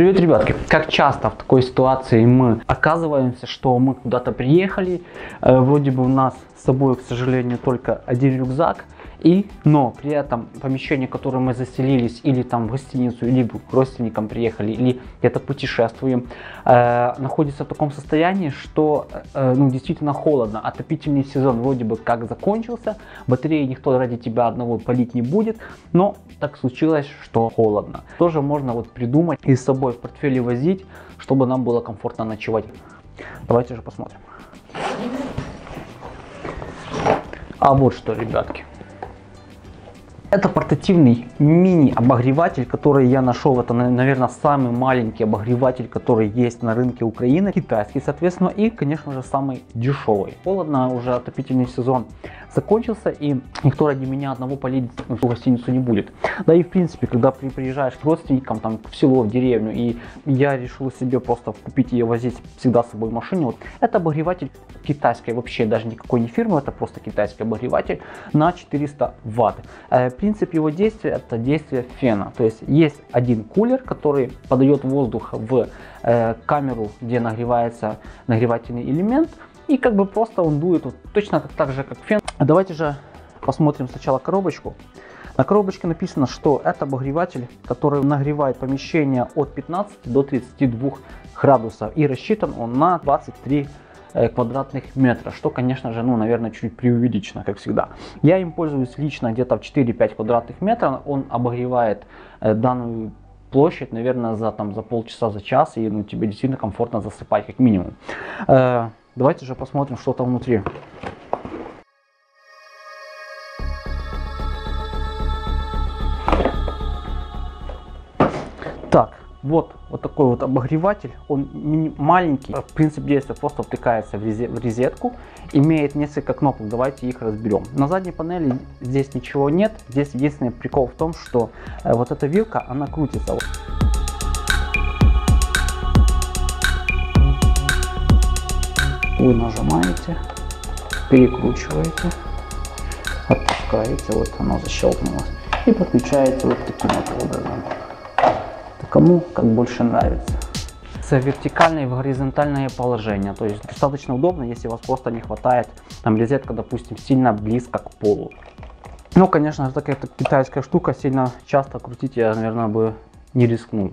Привет, ребятки. Как часто в такой ситуации мы оказываемся, что мы куда-то приехали, э, вроде бы у нас с собой, к сожалению, только один рюкзак, и, но при этом помещение, которое мы заселились, или там в гостиницу, или к родственникам приехали, или где-то путешествуем, э, находится в таком состоянии, что э, ну, действительно холодно. Отопительный сезон вроде бы как закончился, батареи никто ради тебя одного полить не будет, но так случилось, что холодно. Тоже можно вот придумать и с собой в портфеле возить, чтобы нам было комфортно ночевать. Давайте же посмотрим. А вот что, ребятки. Это портативный мини-обогреватель, который я нашел. Это, наверное, самый маленький обогреватель, который есть на рынке Украины. Китайский, соответственно, и, конечно же, самый дешевый. Холодно, уже отопительный сезон закончился, и никто ради меня одного полить в гостиницу не будет. Да и, в принципе, когда при, приезжаешь к родственникам, там, в село, в деревню, и я решил себе просто купить и возить всегда с собой в машине. Вот, это обогреватель китайской, вообще даже никакой не фирмы, это просто китайский обогреватель на 400 ватт. Принцип его действия это действие фена. То есть есть один кулер, который подает воздух в э, камеру, где нагревается нагревательный элемент. И как бы просто он дует вот, точно так же, как фен. Давайте же посмотрим сначала коробочку. На коробочке написано, что это обогреватель, который нагревает помещение от 15 до 32 градусов. И рассчитан он на 23 Э, квадратных метра, что, конечно же, ну, наверное, чуть преувеличено, как всегда. Я им пользуюсь лично где-то в 4-5 квадратных метров, он обогревает э, данную площадь, наверное, за, там, за полчаса, за час, и ну, тебе действительно комфортно засыпать, как минимум. Э, давайте же посмотрим, что там внутри. Так, вот, вот такой вот обогреватель, он маленький, принцип действия просто втыкается в, резетку, имеет несколько кнопок, давайте их разберем. На задней панели здесь ничего нет, здесь единственный прикол в том, что э, вот эта вилка, она крутится. Вы нажимаете, перекручиваете, отпускаете, вот оно защелкнулось, и подключаете вот таким вот образом кому как больше нравится. С вертикальное в горизонтальное положение, то есть достаточно удобно, если у вас просто не хватает, там розетка, допустим, сильно близко к полу. Ну, конечно такая китайская штука, сильно часто крутить я, наверное, бы не рискнул.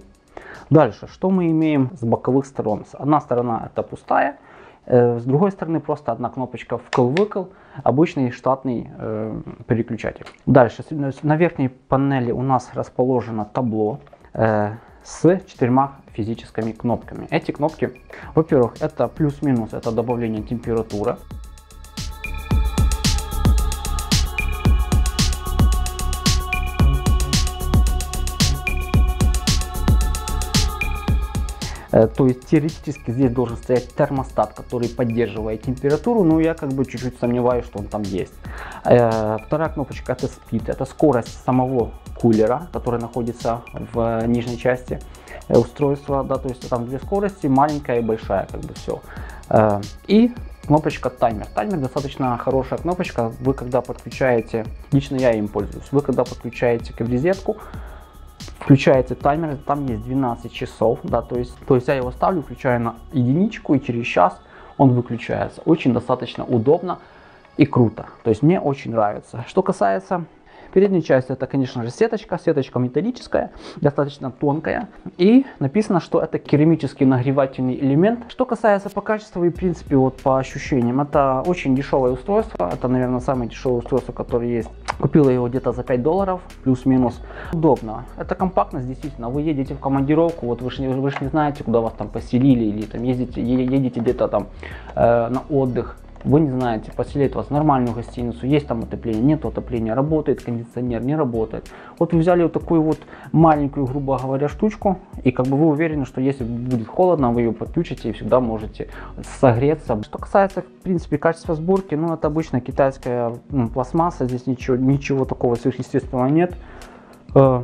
Дальше, что мы имеем с боковых сторон? Одна сторона это пустая, э, с другой стороны просто одна кнопочка вкл-выкл, обычный штатный э, переключатель. Дальше, на верхней панели у нас расположено табло. Э, с четырьмя физическими кнопками. Эти кнопки, во-первых, это плюс-минус, это добавление температуры. То есть теоретически здесь должен стоять термостат, который поддерживает температуру, но я как бы чуть-чуть сомневаюсь, что он там есть. Э, вторая кнопочка это speed, это скорость самого кулера, который находится в нижней части э, устройства, да, то есть там две скорости, маленькая и большая, как бы все. Э, и кнопочка таймер. Таймер достаточно хорошая кнопочка. Вы когда подключаете, лично я им пользуюсь, вы когда подключаете к розетку, включаете таймер, там есть 12 часов, да, то есть, то есть я его ставлю, включаю на единичку и через час он выключается. Очень достаточно удобно и круто. То есть мне очень нравится. Что касается Передняя часть это, конечно же, сеточка. Сеточка металлическая, достаточно тонкая. И написано, что это керамический нагревательный элемент. Что касается по качеству и, в принципе, вот по ощущениям, это очень дешевое устройство. Это, наверное, самое дешевое устройство, которое есть. Купила его где-то за 5 долларов, плюс-минус. Удобно. Это компактность, действительно. Вы едете в командировку, вот вы же, вы не знаете, куда вас там поселили, или там ездите, едете где-то там э, на отдых вы не знаете, поселить вас в нормальную гостиницу, есть там отопление, нет отопления, работает кондиционер, не работает. Вот вы взяли вот такую вот маленькую, грубо говоря, штучку, и как бы вы уверены, что если будет холодно, вы ее подключите и всегда можете согреться. Что касается, в принципе, качества сборки, ну это обычная китайская ну, пластмасса, здесь ничего, ничего такого сверхъестественного нет. Э,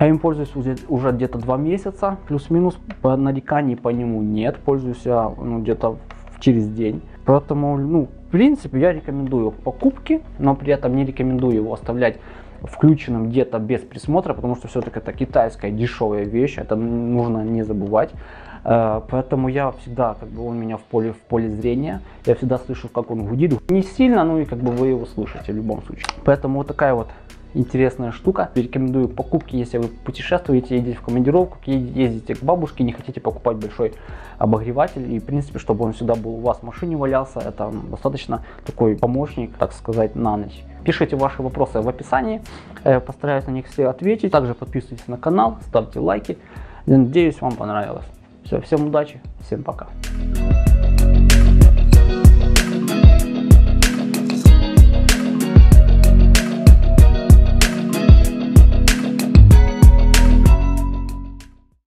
я им пользуюсь уже где-то два месяца, плюс-минус, нареканий по нему нет, пользуюсь я ну, где-то через день. Поэтому, ну, в принципе, я рекомендую покупки, но при этом не рекомендую его оставлять включенным где-то без присмотра, потому что все-таки это китайская дешевая вещь, это нужно не забывать. Э, поэтому я всегда, как бы он меня в поле, в поле зрения, я всегда слышу, как он гудит. Не сильно, ну и как бы вы его слышите в любом случае. Поэтому вот такая вот интересная штука. Рекомендую покупки, если вы путешествуете, едете в командировку, ездите к бабушке, не хотите покупать большой обогреватель. И, в принципе, чтобы он всегда был у вас в машине валялся, это достаточно такой помощник, так сказать, на ночь. Пишите ваши вопросы в описании, э, постараюсь на них все ответить. Также подписывайтесь на канал, ставьте лайки. Надеюсь, вам понравилось. Все, всем удачи, всем пока.